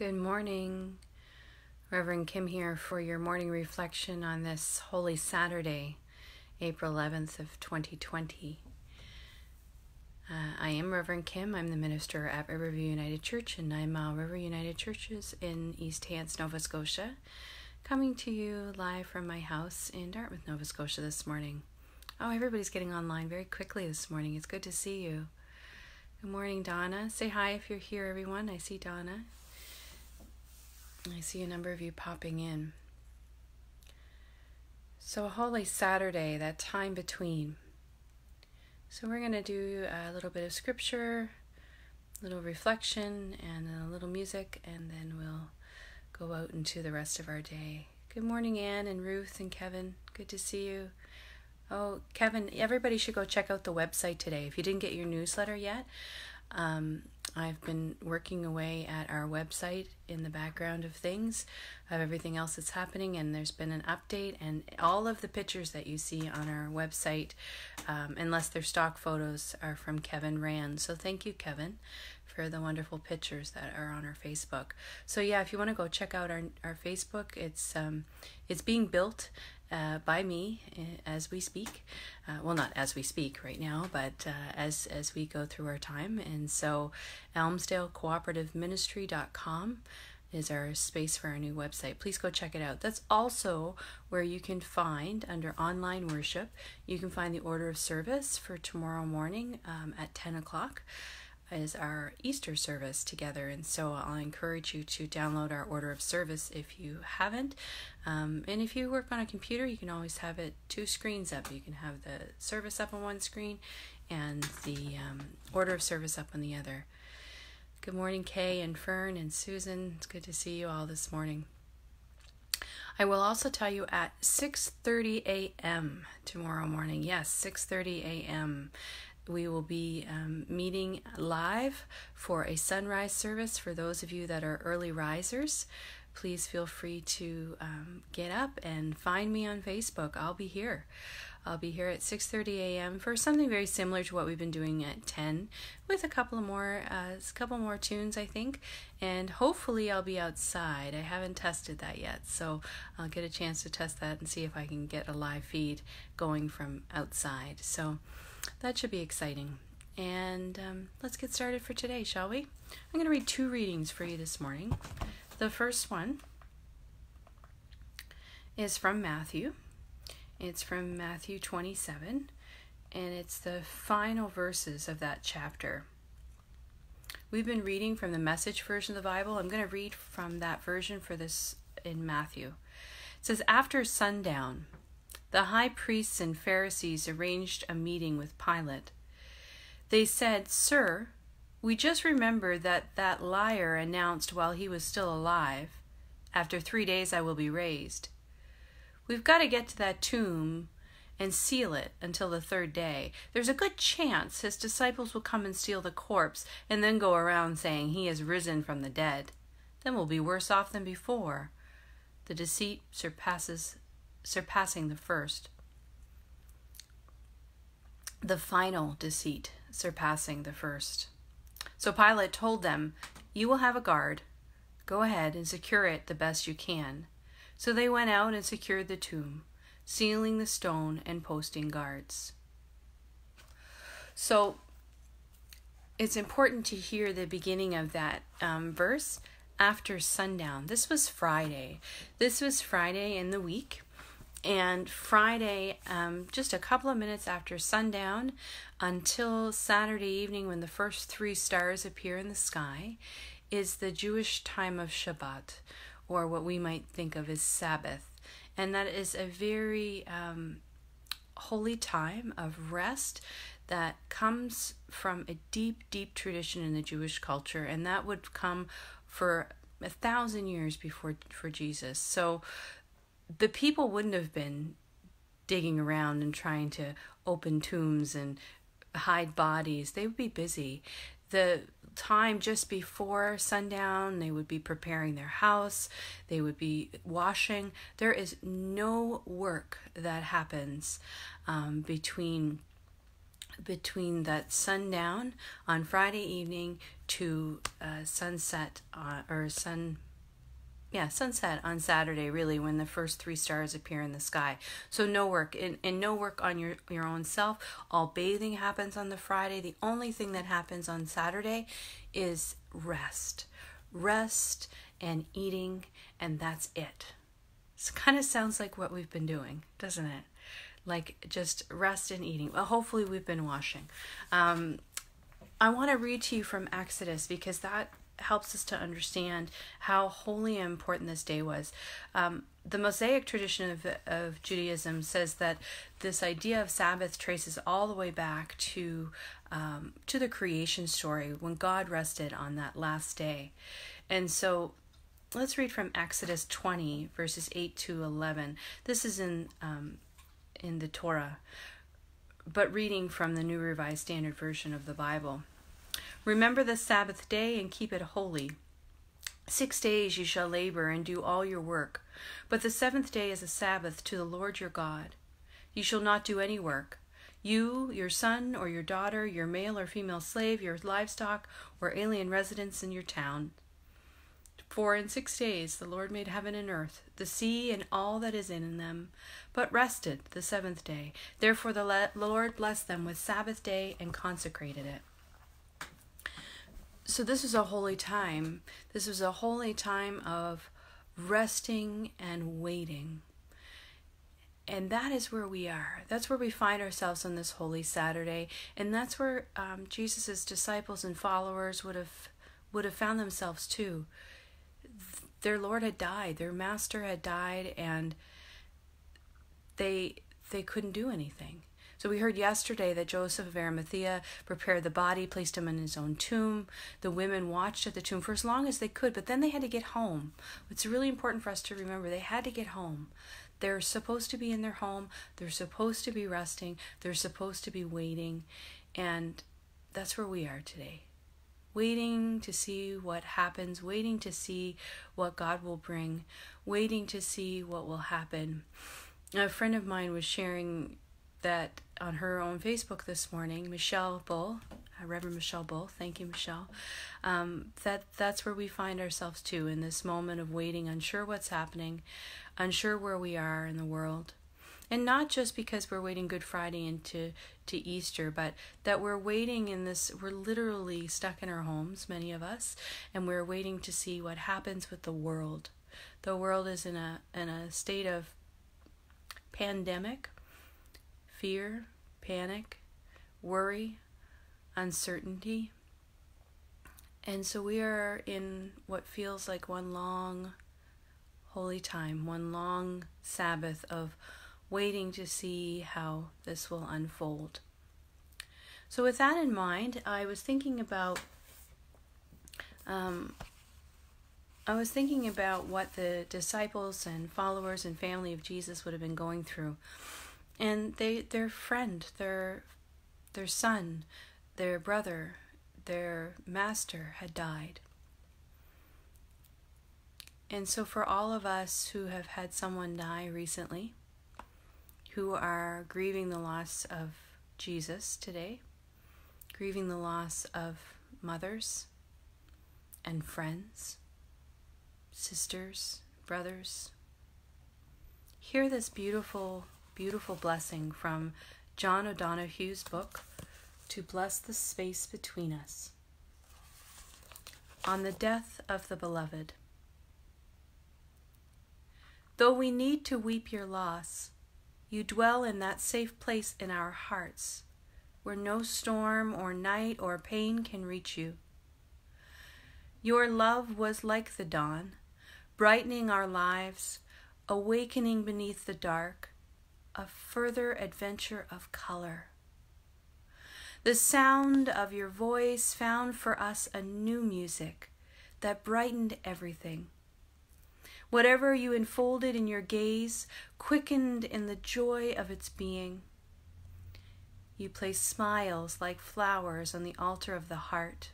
Good morning. Reverend Kim here for your morning reflection on this Holy Saturday, April 11th of 2020. Uh, I am Reverend Kim. I'm the minister at Riverview United Church in Nine Mile River United Churches in East Hants, Nova Scotia, coming to you live from my house in Dartmouth, Nova Scotia this morning. Oh, everybody's getting online very quickly this morning. It's good to see you. Good morning, Donna. Say hi if you're here, everyone. I see Donna. I see a number of you popping in. So, Holy Saturday, that time between. So, we're going to do a little bit of scripture, a little reflection, and a little music, and then we'll go out into the rest of our day. Good morning, Anne and Ruth and Kevin. Good to see you. Oh, Kevin, everybody should go check out the website today. If you didn't get your newsletter yet, um, I've been working away at our website in the background of things, of everything else that's happening, and there's been an update. And all of the pictures that you see on our website, um, unless they're stock photos, are from Kevin Rand. So thank you, Kevin, for the wonderful pictures that are on our Facebook. So yeah, if you want to go check out our our Facebook, it's um, it's being built uh, by me uh, as we speak. Uh, well, not as we speak right now, but uh, as as we go through our time. And so, ElmsdaleCooperativeMinistry.com is our space for our new website. Please go check it out. That's also where you can find under online worship. You can find the order of service for tomorrow morning um, at ten o'clock is our Easter service together. And so I'll encourage you to download our order of service if you haven't. Um, and if you work on a computer, you can always have it two screens up. You can have the service up on one screen and the um, order of service up on the other. Good morning, Kay and Fern and Susan. It's good to see you all this morning. I will also tell you at 6:30 a.m. tomorrow morning. Yes, 6:30 a.m we will be um, meeting live for a sunrise service for those of you that are early risers. Please feel free to um, get up and find me on facebook. I'll be here. I'll be here at 6.30 a.m for something very similar to what we've been doing at 10 with a couple of more uh, a couple more tunes i think. And hopefully i'll be outside. I haven't tested that yet so i'll get a chance to test that and see if i can get a live feed going from outside. So that should be exciting. And um, let's get started for today, shall we? I'm going to read two readings for you this morning. The first one is from Matthew. It's from Matthew 27, and it's the final verses of that chapter. We've been reading from the message version of the Bible. I'm going to read from that version for this in Matthew. It says, After sundown, the high priests and Pharisees arranged a meeting with Pilate. They said, Sir, we just remember that that liar announced while he was still alive, After three days I will be raised. We've got to get to that tomb and seal it until the third day. There's a good chance his disciples will come and steal the corpse and then go around saying he has risen from the dead. Then we'll be worse off than before. The deceit surpasses surpassing the first. The final deceit surpassing the first. So Pilate told them, You will have a guard. Go ahead and secure it the best you can. So they went out and secured the tomb, sealing the stone and posting guards. So it's important to hear the beginning of that um, verse after sundown. This was Friday. This was Friday in the week. And Friday, um, just a couple of minutes after sundown until Saturday evening, when the first three stars appear in the sky, is the Jewish time of Shabbat, or what we might think of as Sabbath. And that is a very um, holy time of rest that comes from a deep, deep tradition in the Jewish culture, and that would come for a thousand years before for Jesus. So the people wouldn't have been digging around and trying to open tombs and hide bodies. They would be busy. The time just before sundown, they would be preparing their house, they would be washing. There is no work that happens um, between between that sundown on Friday evening to uh, sunset uh, or sun yeah sunset on saturday really when the first three stars appear in the sky. So no work and, and no work on your your own self. All bathing happens on the friday. The only thing that happens on saturday is rest. Rest and eating and that's it. It kind of sounds like what we've been doing doesn't it? Like just rest and eating. Well hopefully we've been washing. Um, i want to read to you from exodus because that helps us to understand how holy and important this day was. Um, the Mosaic tradition of, of Judaism says that this idea of Sabbath traces all the way back to um, to the creation story when God rested on that last day, and so let's read from Exodus 20 verses 8 to 11. This is in um, in the Torah, but reading from the New Revised Standard Version of the Bible. Remember the Sabbath day and keep it holy. Six days you shall labor and do all your work, but the seventh day is a Sabbath to the Lord your God. You shall not do any work. You, your son or your daughter, your male or female slave, your livestock, or alien residents in your town. For in six days the Lord made heaven and earth, the sea and all that is in them, but rested the seventh day. Therefore the Lord blessed them with Sabbath day and consecrated it so this is a holy time. This was a holy time of resting and waiting. And that is where we are. That's where we find ourselves on this holy Saturday, and that's where um, Jesus' disciples and followers would have would have found themselves too. Their Lord had died, their Master had died, and they they couldn't do anything. So we heard yesterday that Joseph of Arimathea prepared the body, placed him in his own tomb. The women watched at the tomb for as long as they could, but then they had to get home. It's really important for us to remember they had to get home. They're supposed to be in their home, they're supposed to be resting, they're supposed to be waiting, and that's where we are today. Waiting to see what happens, waiting to see what God will bring, waiting to see what will happen. A friend of mine was sharing that on her own Facebook this morning, Michelle Bull, uh, Reverend Michelle Bull, thank you, Michelle. Um, that that's where we find ourselves too in this moment of waiting, unsure what's happening, unsure where we are in the world, and not just because we're waiting Good Friday into to Easter, but that we're waiting in this. We're literally stuck in our homes, many of us, and we're waiting to see what happens with the world. The world is in a in a state of pandemic fear, panic, worry, uncertainty. And so we are in what feels like one long holy time, one long Sabbath of waiting to see how this will unfold. So, with that in mind, I was thinking about. Um, I was thinking about what the disciples and followers and family of Jesus would have been going through and they their friend their their son their brother their master had died. And so for all of us who have had someone die recently who are grieving the loss of Jesus today grieving the loss of mothers and friends sisters brothers hear this beautiful beautiful blessing from John O'Donohue's book, To Bless the Space Between Us. On the Death of the Beloved. Though we need to weep your loss, you dwell in that safe place in our hearts where no storm or night or pain can reach you. Your love was like the dawn, brightening our lives, awakening beneath the dark, a further adventure of color. The sound of your voice found for us a new music that brightened everything. Whatever you enfolded in your gaze quickened in the joy of its being. You placed smiles like flowers on the altar of the heart.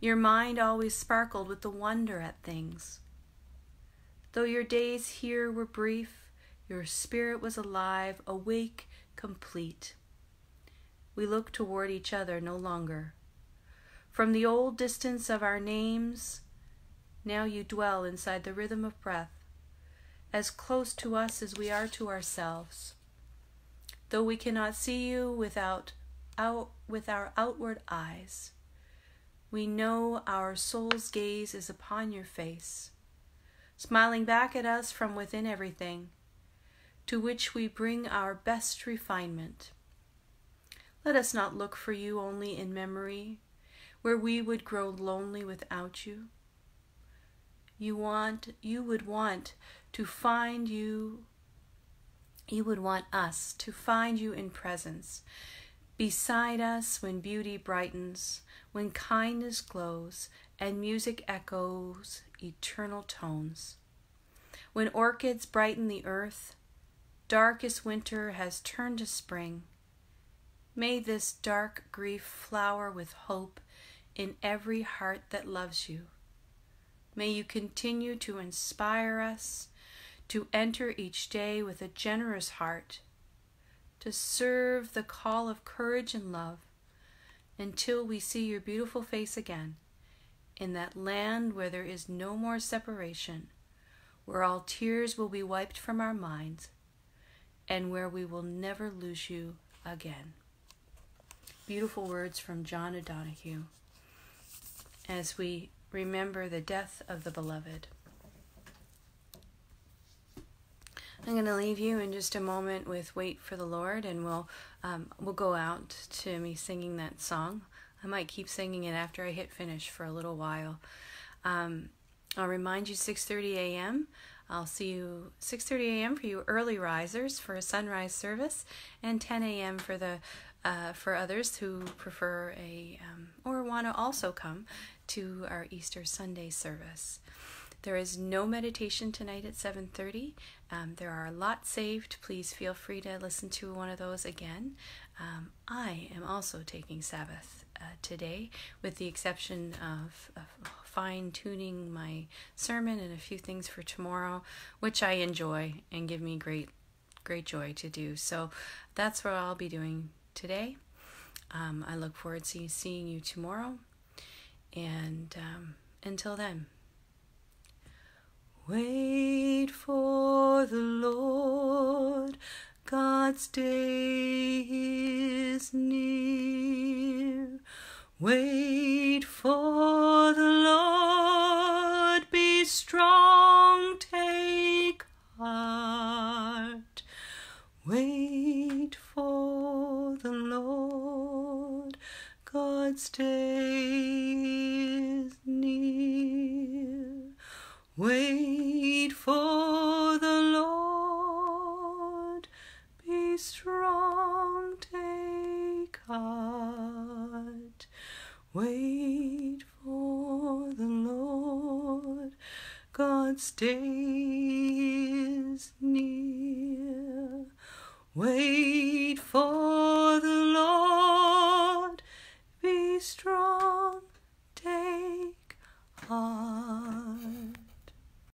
Your mind always sparkled with the wonder at things. Though your days here were brief, your spirit was alive, awake, complete. We look toward each other no longer. From the old distance of our names, now you dwell inside the rhythm of breath, as close to us as we are to ourselves. Though we cannot see you without out with our outward eyes, we know our soul's gaze is upon your face, smiling back at us from within everything, to which we bring our best refinement. Let us not look for you only in memory, where we would grow lonely without you. You want you would want to find you you would want us to find you in presence, beside us when beauty brightens, when kindness glows, and music echoes eternal tones. When orchids brighten the earth, darkest winter has turned to spring. May this dark grief flower with hope in every heart that loves you. May you continue to inspire us to enter each day with a generous heart, to serve the call of courage and love until we see your beautiful face again in that land where there is no more separation, where all tears will be wiped from our minds, and where we will never lose you again. Beautiful words from John O'Donohue as we remember the death of the beloved. I'm going to leave you in just a moment with "Wait for the Lord," and we'll um, we'll go out to me singing that song. I might keep singing it after I hit finish for a little while. Um, I'll remind you 6:30 a.m. I'll see you 6:30 a.m. for you early risers for a sunrise service, and 10 a.m. for the uh, for others who prefer a um, or want to also come to our Easter Sunday service. There is no meditation tonight at 7:30. Um, there are a lot saved. Please feel free to listen to one of those again. Um, I am also taking Sabbath uh, today, with the exception of, of fine tuning my sermon and a few things for tomorrow, which I enjoy and give me great, great joy to do. So that's what I'll be doing today. Um, I look forward to seeing you tomorrow. And um, until then. Wait for the Lord, God's day is near. Wait for the Lord, be strong, take heart. Wait for the Lord, God's day is near. Wait for the Lord, be strong, take heart. Wait for the Lord, God's day